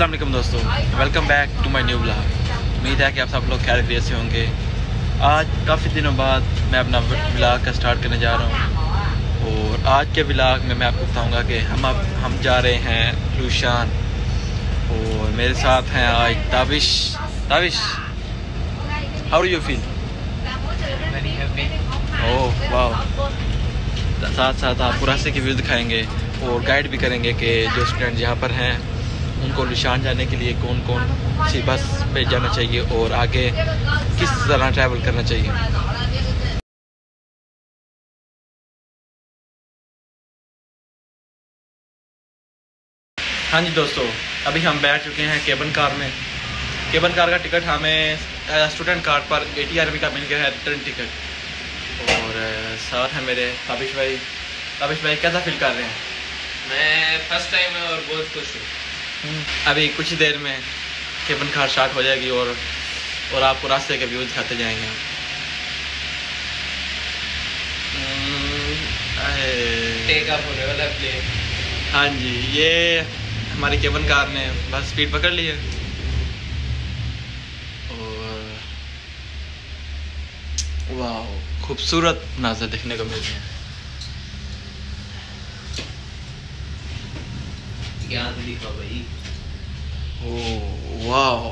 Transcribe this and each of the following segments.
वालेकुम दोस्तों. Welcome back to my new blog उम्मीद है कि आप सब लोग खैर खरीत से होंगे. आज काफ़ी दिनों बाद मैं अपना ब्लॉग का स्टार्ट करने जा रहा हूँ। और आज के ब्लॉग में मैं आपको बताऊँगा कि हम अब, हम जा रहे हैं रूशान और मेरे साथ हैं आज Tabish Tabish how you feel oh वाह साथ साथ आपको रास्ते की व्यू दिखाएँगे और गाइड भी करेंगे कि जो स्टूडेंट यहाँ पर हैं उनको निशान जाने के लिए कौन कौन सी बस पे जाना चाहिए और आगे किस तरह ट्रैवल करना चाहिए? हाँ जी दोस्तों अभी हम बैठ चुके हैं केबन कार में। केबन कार का टिकट हमें स्टूडेंट कार्ड पर ए टी आर का मिल गया है रिटर्न टिकट और साथ है मेरे ताबिश भाई। ताबिश भाई कैसा फील कर रहे हैं? मैं फ़र्स्ट टाइम है और बहुत खुश हूँ। अभी कुछ देर में केबन कार स्टार्ट हो जाएगी और और आपको रास्ते के व्यूज़ खाते जाएँगे। हम्म, हाँ जी ये हमारी केबन कार ने बस स्पीड पकड़ ली है। और वाह खूबसूरत नाजर देखने को मिल रहे हैं। ज्ञान लिखा भाई। ओ वाह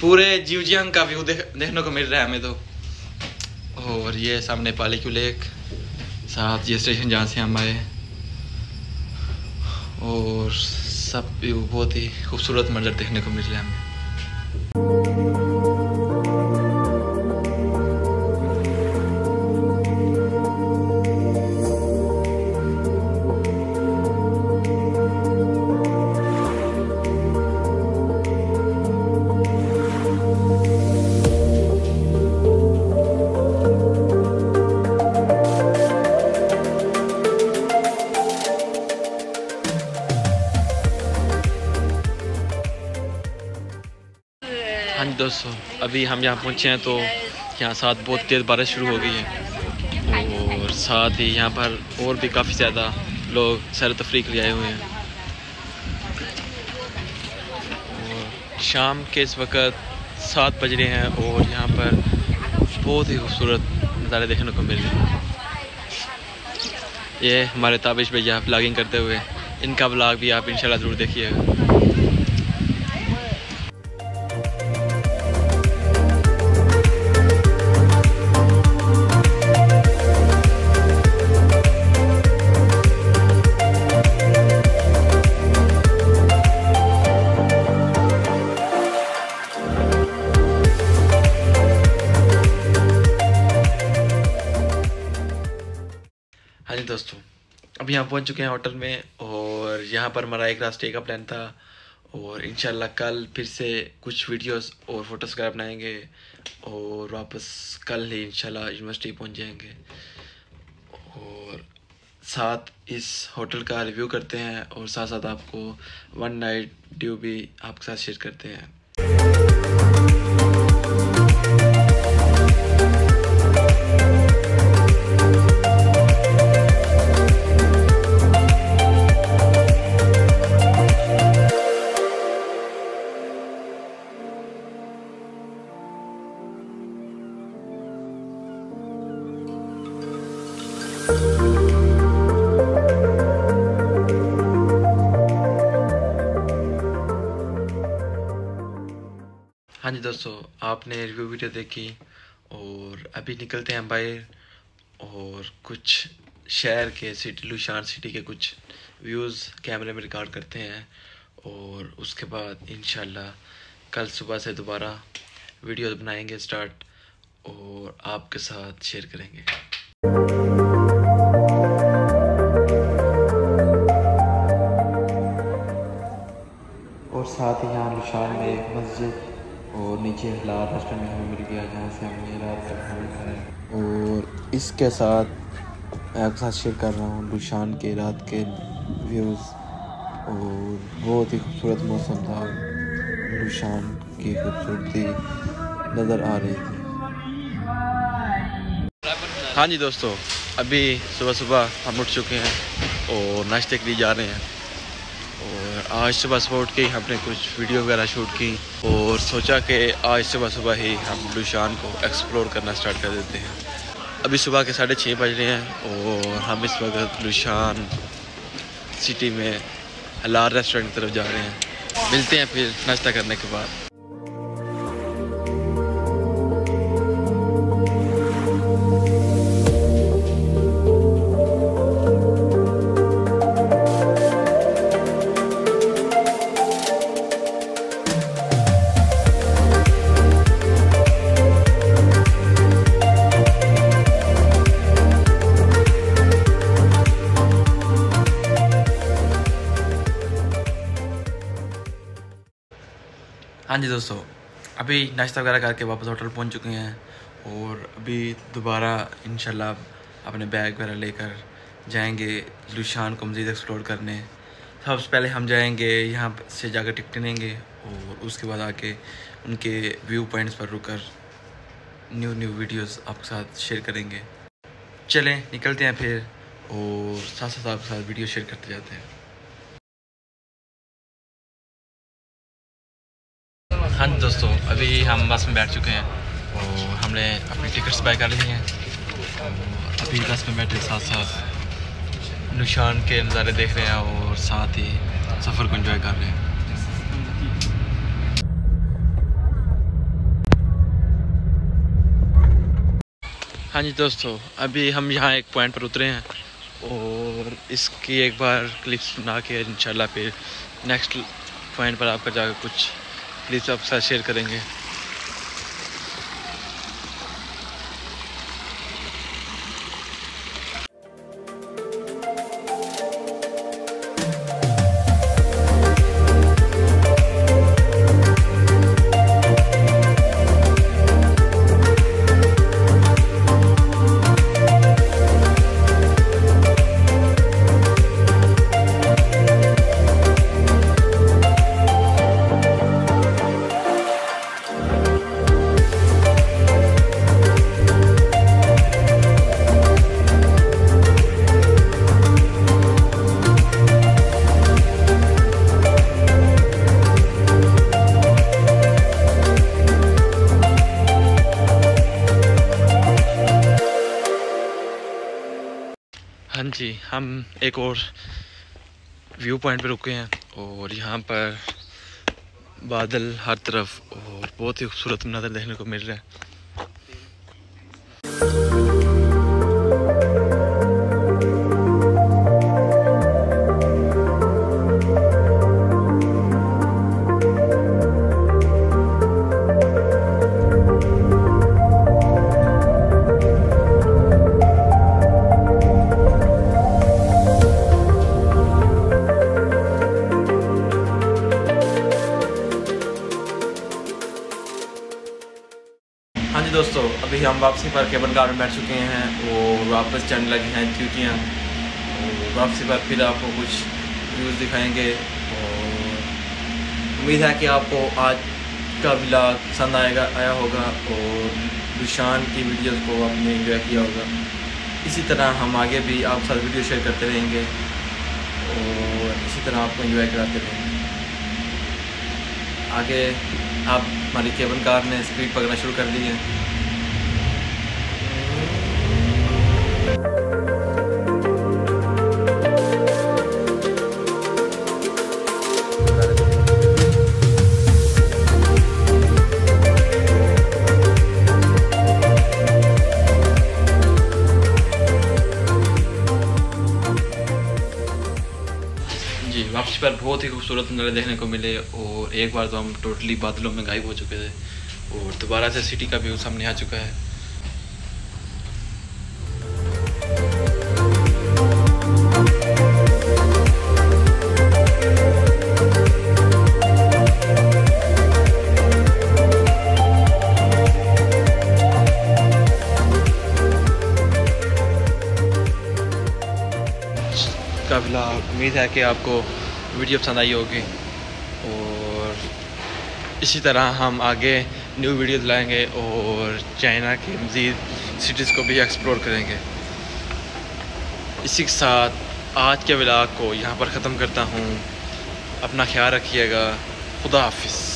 पूरे जीवजियांग का व्यू देख, देखने को मिल रहा है हमें तो। और ये सामने पाली क्यू लेक साथ ये स्टेशन जहाँ से हम आए। और सब व्यू बहुत ही खूबसूरत मंजर देखने को मिल रहा है हमें। दोस्तों अभी हम यहाँ पहुँचे हैं तो यहाँ साथ बहुत तेज़ बारिश शुरू हो गई है। और साथ ही यहाँ पर और भी काफ़ी ज़्यादा लोग सैर तफरी के लिए आए हुए हैं। और शाम के इस वक्त सात बज रहे हैं और यहाँ पर बहुत ही खूबसूरत नज़ारे देखने को मिल रहे हैं। ये हमारे ताबिश भैया ब्लॉगिंग करते हुए, इनका ब्लॉग भी आप इंशाल्लाह ज़रूर देखिएगा। दोस्तों, अभी यहाँ पहुँच चुके हैं होटल में और यहाँ पर हमारा एक रात स्टे का प्लान था और इंशाल्लाह कल फिर से कुछ वीडियोस और फोटोस वगैरह बनाएँगे और वापस कल ही इंशाल्लाह यूनिवर्सिटी पहुँच जाएँगे। और साथ इस होटल का रिव्यू करते हैं और साथ साथ आपको वन नाइट ड्यू भी आपके साथ शेयर करते हैं। हाँ जी दोस्तों, आपने रिव्यू वीडियो देखी और अभी निकलते हैं बाहर और कुछ शहर के सिटी लुशान सिटी के कुछ व्यूज़ कैमरे में रिकॉर्ड करते हैं और उसके बाद इंशाल्लाह कल सुबह से दोबारा वीडियो बनाएँगे स्टार्ट और आपके साथ शेयर करेंगे। और साथ ही यहाँ लुशान में मस्जिद और नीचे हलाल रेस्टोरेंट में हमें मिल गया, जहाँ से हमने रात का खाना खाया। और इसके साथ आपके साथ शेयर कर रहा हूँ लुशान के रात के व्यूज़ और बहुत ही खूबसूरत मौसम था। लुशान की खूबसूरती नज़र आ रही थी। हाँ जी दोस्तों, अभी सुबह सुबह हम उठ चुके हैं और नाश्ते के लिए जा रहे हैं। आज सुबह सुबह उठ के हमने कुछ वीडियो वगैरह शूट की और सोचा कि आज सुबह सुबह ही हम लुशान को एक्सप्लोर करना स्टार्ट कर देते हैं। अभी सुबह के साढ़े छः बज रहे हैं और हम इस वक्त लुशान सिटी में हलार रेस्टोरेंट की तरफ़ जा रहे हैं। मिलते हैं फिर नाश्ता करने के बाद। हाँ जी दोस्तों, अभी नाश्ता वगैरह करके वापस होटल पहुँच चुके हैं और अभी दोबारा इंशाल्लाह अपने बैग वगैरह लेकर जाएँगे लुशान को मज़ीद एक्सप्लोर करने। सबसे पहले हम जाएँगे, यहाँ से जाकर टिकटें लेंगे और उसके बाद आके उनके व्यू पॉइंट्स पर रुकर न्यू न्यू वीडियोस आपके साथ शेयर करेंगे। चलें, निकलते हैं फिर और साथ साथ आपके साथ वीडियो शेयर करते जाते हैं। हाँ जी दोस्तों, अभी हम बस में बैठ चुके हैं और हमने अपनी टिकट्स बाय कर ली हैं। अभी बस में बैठे साथ साथ निशान के नज़ारे देख रहे हैं और साथ ही सफ़र को इन्जॉय कर रहे हैं। हाँ जी दोस्तों, अभी हम यहाँ एक पॉइंट पर उतरे हैं और इसकी एक बार क्लिप्स बना के इंशाल्लाह फिर नेक्स्ट पॉइंट पर आपका जाकर कुछ प्लीज़ आप साथ शेयर करेंगे। जी, हम एक और व्यू पॉइंट पे रुके हैं और यहाँ पर बादल हर तरफ़ और बहुत ही खूबसूरत नज़र देखने को मिल रहा है। अभी हम वापसी पर केबल कार में बैठ चुके हैं और वापस चढ़ने लगे हैं ड्यूटियाँ। वापसी पर फिर आपको कुछ व्यूज़ दिखाएँगे और उम्मीद है कि आपको आज का ब्लॉग पसंद आएगा, आया होगा और दुशान की वीडियोस को आपने इंजॉय किया होगा। इसी तरह हम आगे भी आप साथ वीडियो शेयर करते रहेंगे और इसी तरह आपको इंजॉय कराते रहेंगे। आगे आप हमारी केबल कार ने स्पीड पकड़ना शुरू कर दी है। वापसी पर बहुत ही खूबसूरत नज़ारे देखने को मिले और एक बार तो हम टोटली बादलों में गायब हो चुके थे और दोबारा से सिटी का व्यू सामने आ चुका है। काफिला उम्मीद है कि आपको वीडियो पसंद आई होगी। और इसी तरह हम आगे न्यू वीडियोज़ लाएँगे और चाइना के मज़ीद सिटीज़ को भी एक्सप्लोर करेंगे। इसी के साथ आज के विलाग को यहाँ पर ख़त्म करता हूँ। अपना ख्याल रखिएगा। खुदा हाफिज़।